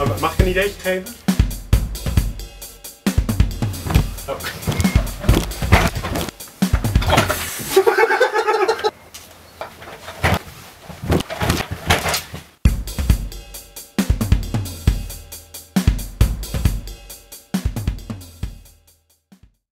Oh, mag ik een ideetje geven? Oh.